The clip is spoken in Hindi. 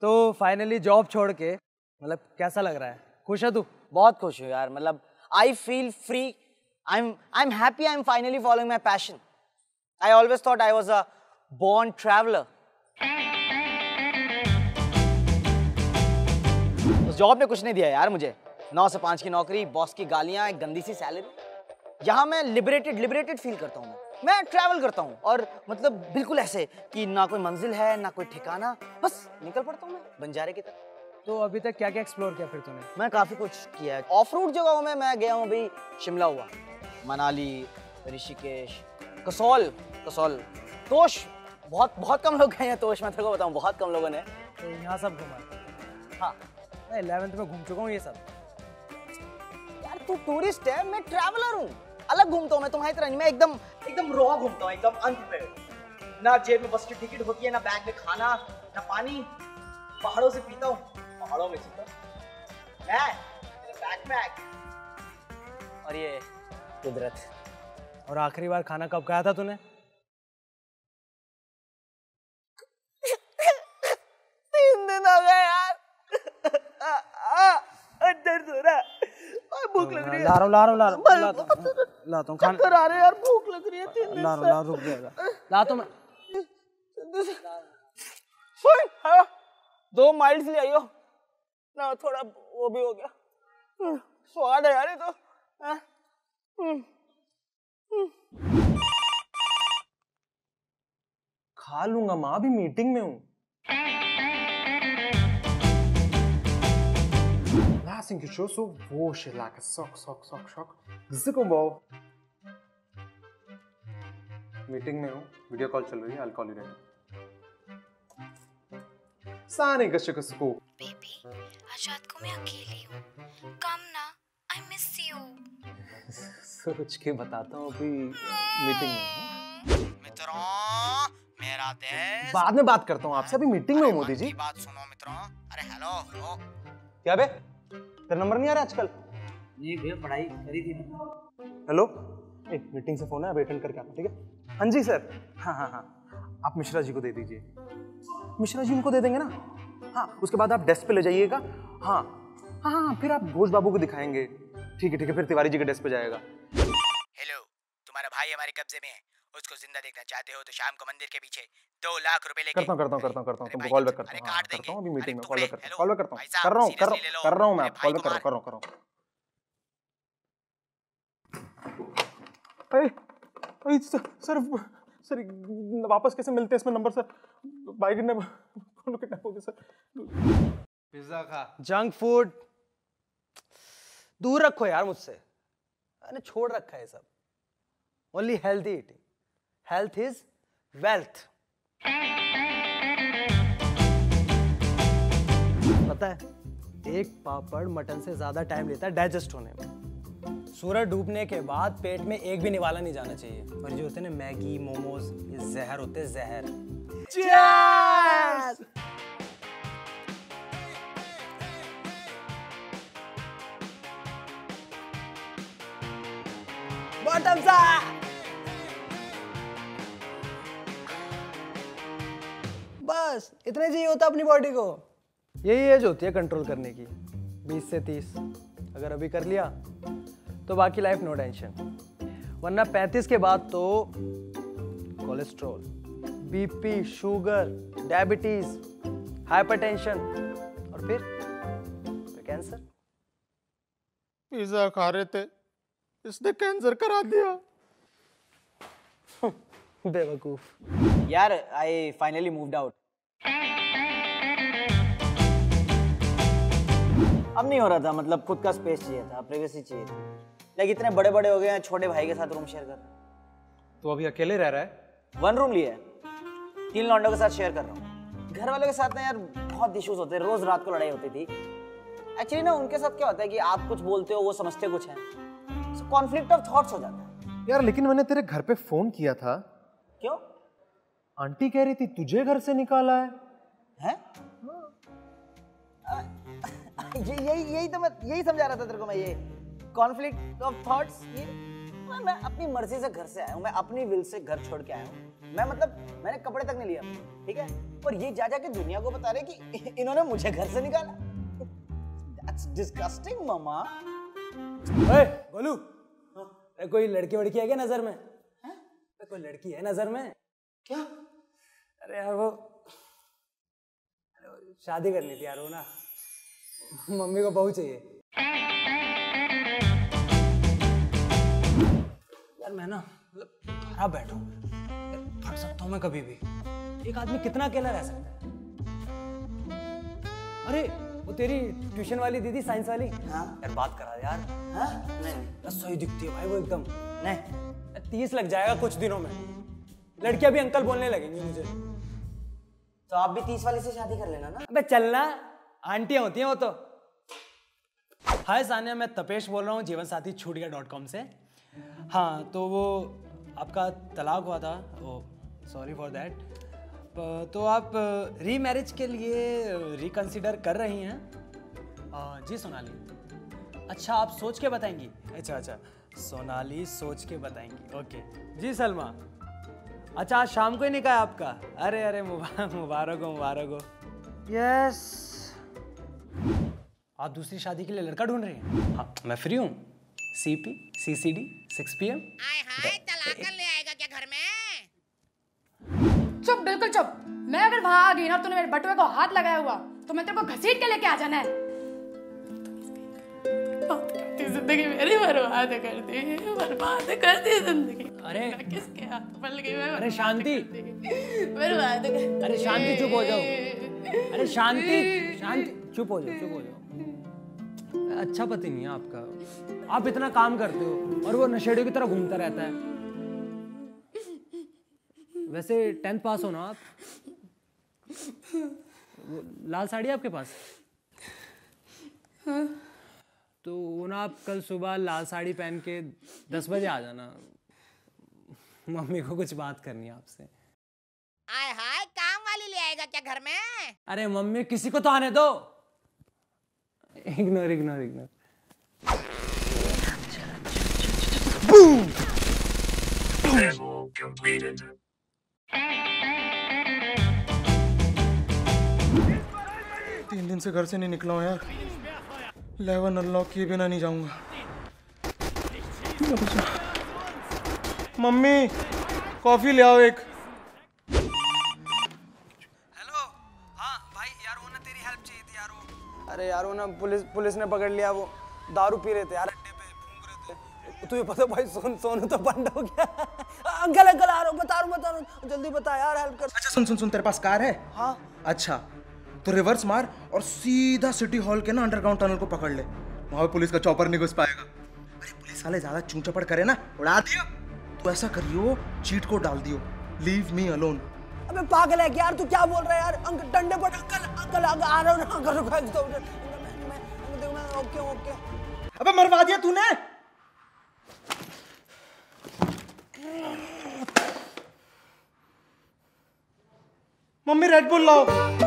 तो फाइनली जॉब छोड़ के मतलब कैसा लग रहा है? खुश है तू? बहुत खुश हूँ यार मतलब I feel free I am I am happy I am finally following my passion I always thought I was a born traveller job ने कुछ नहीं दिया यार मुझे। नौ से पाँच की नौकरी बॉस की गालियाँ, एक गंदी सी सैलरी यहाँ मैं लिबरेटेड लिबरेटेड फील करता हूँ मैं। मैं ट्रैवल करता हूँ। और मतलब बिल्कुल ऐसे कि ना कोई मंजिल है ना कोई ठिकाना बस निकल पड़ता हूँ मैं बंजारे की तरफ़। तो अभी तक क्या क्या एक्सप्लोर किया फिर तूने? मैं काफ़ी कुछ किया है। ऑफ़ रोड जगहों में मैं गया हूँ अभी शिमला हुआ मनाली ऋषिकेश कसौल कसौल। तोश बहुत बहुत कम लोग गए हैं तोश मैं तेरे को बताऊँ बहुत कम लोगों ने। तो यहाँ सब घूमा? हाँ। मैं इलेवेंथ में घूम चुका हूँ ये सब। यार तू टूरिस्ट है मैं ट्रैवलर हूँ। अलग घूमता हूँ मैं तुम्हारी तरह नहीं मैं एकदम एकदम रॉ घूमता हूँ एकदम अनप्रिपेयर्ड ना जेब में बस की टिकट होती है ना बैग में खाना ना पानी पहाड़ों से पीता हूँ पहाड़ों में जीता हूँ। मैं बैकपैक और ये कुदरत और आखिरी बार खाना कब खाया था तूने तीन दिन हो गए यार दर्द हो रहा है भूख लग रही है ला रहा हूँ ला रहा हूँ ला रहा हूँ लाता हूँ खाना आ रहे यार भूख लग रही है तीन दिन ला रुक जाएगा। लाता हूँ मैं सुन दो माइल्स ले आइयो। ना थोड़ा वो भी हो गया। हम्म, स्वाद है यार ये तो। हाँ, हम्म, खा लूँगा माँ अभी मीटिंग में हूँ। Assim que eu sou roxa lá, que soc, soc, soc, soc. Zicumbo. Meeting में हूँ वीडियो कॉल चल रही है अल्कोहल लेटर सारे कश्य कसको बेबी आज रात को मैं अकेली हूँ। कम ना आई मिस यू सोच के बताता हूँ अभी मीटिंग में। हूँ मित्रों मेरा देश बाद में बात करता हूँ आपसे। अभी मीटिंग में हूँ मोदी जी। बात सुनो मित्रों। अरे हेलो हेलो क्या बे? तेरा नंबर नहीं आ रहा आजकल? नहीं भैया पढ़ाई करी थी ना हेलो? ए मीटिंग से फ़ोन है अब अटेंड करके आता ठीक है? हाँ जी सर हाँ हाँ हाँ। आप मिश्रा जी को दे दीजिए। मिश्रा जी उनको दे देंगे ना? हाँ उसके बाद आप डेस्क पे ले जाइएगा। हाँ। हाँ हाँ फिर आप घोष बाबू को दिखाएँगे। ठीक है ठीक है फिर तिवारी जी के डेस्क पे जाएगा। हेलो तुम्हारा भाई हमारे कब्जे में है। उसको ज़िंदा देखना चाहते हो तो शाम को मंदिर के पीछे दो लाख रुपए लेके करता हूँ करता हूँ करता हूँ करता हूँ। तुमको कॉल बैक करता हूँ। काट करता हूँ अभी मीटिंग में कॉल बैक करता हूँ। कॉल बैक करता हूँ। कर रहा हूँ कर कर रहा हूँ मैं कॉल बैक कर रहा हूँ कर रहा हूँ कर अरे अरे सर सर वापस कैसे मिलते हैं इसमें नंबर सर? बाइक ने फ़ोन किडनैप हो गया सर? पिज्जा खा। Junk food. दूर रखो यार मुझसे। मैंने छोड़ रखा है सब। Only healthy eating. Health is wealth पता है, एक पापड़ मटन से ज़्यादा टाइम लेता है डाइजेस्ट होने में। सूरज डूबने के बाद पेट में एक भी निवाला नहीं जाना चाहिए। और जो होते हैं ना, मैगी, मोमोज, ये जहर होते हैं, जहर। बॉटम्स बस इतने चाहिए होता अपनी बॉडी को। यही एज होती है कंट्रोल करने की 20 से 30 अगर अभी कर लिया तो बाकी लाइफ नो टेंशन वरना 35 के बाद तो cholesterol BP sugar diabetes hypertension और फिर फिर कैंसर पिज्जा खा रहे थे इसने कैंसर करा दिया। बेवकूफ़। यार आई फाइनली मूव्ड आउट अब नहीं हो रहा था मतलब खुद का स्पेस चाहिए था प्राइवेसी चाहिए थी। लाइक इतने बड़े बड़े हो गए हैं छोटे भाई के साथ रूम शेयर कर तो अभी अकेले रह रहा है? वन रूम लिया है। तीन लॉन्डो के साथ शेयर कर रहा हूँ। घर वालों के साथ ना यार बहुत इश्यूज़ होते हैं रोज रात को लड़ाई होती थी। एक्चुअली ना उनके साथ क्या होता है कि आप कुछ बोलते हो वो समझते कुछ है। कॉन्फ्लिक्ट ऑफ़ थॉट्स हो जाता है। यार लेकिन मैंने तेरे घर पे फ़ोन किया था। आंटी कह रही थी तुझे घर से निकाला है। हैं? ये यही यही तो मैं यही समझा रहा था तेरे को मैं ये कॉन्फ्लिक्ट ऑफ़ थॉट्स ये। मैं- मैं अपनी मर्ज़ी से घर से आया हूँ मैं अपनी विल से घर छोड़ के आया हूँ। मैं मतलब मैंने कपड़े तक नहीं लिया ठीक है? और ये जा जा के दुनिया को बता रहे कि इन्होंने मुझे घर से निकाला। दैट्स डिस्गस्टिंग मामा ओए गोलू। कोई लड़की वड़की है क्या नज़र में? अरे कोई लड़की है नज़र में? क्या? अरे यार वो शादी करनी थी यार वो ना। मम्मी को बहू चाहिए। यार मैं ना मतलब खराब बैठा फट सकता हूँ मैं कभी भी। एक आदमी कितना अकेला रह सकता है? अरे वो तेरी ट्यूशन वाली दीदी साइंस वाली? हाँ। यार बात करा यार। हाँ? नहीं सही दिखती है भाई वो एकदम। नहीं तीस लग जाएगा कुछ दिनों में। लड़कियाँ भी अंकल बोलने लगेंगी मुझे। तो आप भी तीस वाली से शादी कर लेना ना। अबे चलना आंटियाँ होती हैं वो तो। हाय सानिया मैं तपेश बोल रहा हूँ जीवन साथी छूट गया डॉट कॉम से। हाँ तो वो आपका तलाक हुआ था। ओ सॉरी फॉर दैट तो आप री मैरिज के लिए रिकंसिडर कर रही हैं। जी सोनाली। अच्छा आप सोच के बताएँगी? अच्छा अच्छा। सोनाली सोच के बताएँगी। ओके। जी सलमा। अच्छा आज शाम को ही निकाह आपका? अरे अरे मुबा- मुबारक हो मुबारक हो। यस आप दूसरी शादी के लिए लड़का ढूंढ रही हैं? हाँ मैं फ्री हूँ। C P C C D six P M ले आएगा क्या घर में? चुप बिल्कुल चुप। मैं अगर वहाँ आ गई ना तूने मेरे बटुए को हाथ लगाया हुआ तो मैं तेरे को घसीट के लेके आ जाना है। ज़िंदगी मेरी बर्बाद कर दी बर्बाद कर दी ज़िंदगी। अरे। किसके हाथ पल गई मैं अरे शांति। बर्बाद कर अरे शांति चुप हो जाओ। अरे शांति शांति चुप हो जाओ चुप हो जाओ। अच्छा पति नहीं है आपका। आप इतना काम करते हो और वो नशेड़ियों की तरह घूमता रहता है। वैसे टेंथ पास हो ना आप? वो लाल साड़ी आपके पास? तो वो ना आप कल सुबह लाल साड़ी पहन के दस बजे आ जाना। मम्मी को कुछ बात करनी है आपसे। आए हाय काम वाली ले आएगा क्या घर में? अरे मम्मी किसी को तो आने दो। इग्नोर इग्नोर इग्नोर तीन दिन से घर से नहीं निकला हूँ यार। लेवन अनलॉक किए बिना नहीं जाऊँगा। मम्मी कॉफ़ी ले आओ एक। हेलो हाँ भाई यार वो ना तेरी हेल्प चाहिए थी यार। वो अरे यार वो ना पुलिस पुलिस ने पकड़ लिया वो। दारू पी रहे थे यार। अड्डे पे फूंक रहे थे। तुझे पता भाई सोन सोनू तो बंद हो गया। अंकल अंकल आ रहा हूँ बता रहा हूँ बता रहा हूँ। जल्दी बता यार हेल्प कर। अच्छा सुन सुन सुन तेरे पास कार है? हाँ। अच्छा तो रिवर्स मार और सीधा सिटी हॉल के ना अंडरग्राउंड टनल को पकड़ ले। वहाँ पे पुलिस का चॉपर नहीं घुस पाएगा। अरे पुलिस वाले ज़्यादा चूं चपड़ करे ना उड़ा दियो। तो ऐसा करियो चीट को डाल दियो। लीव मी अलोन अबे पागल है यार तू क्या बोल रहा है यार? अंकल डंडे पर अंकल अंकल आ रहा हूँ ना अंकल रुको एक दो मिनट ओके ओके अबे मरवा दिया तूने। मम्मी रेड बुल लाओ।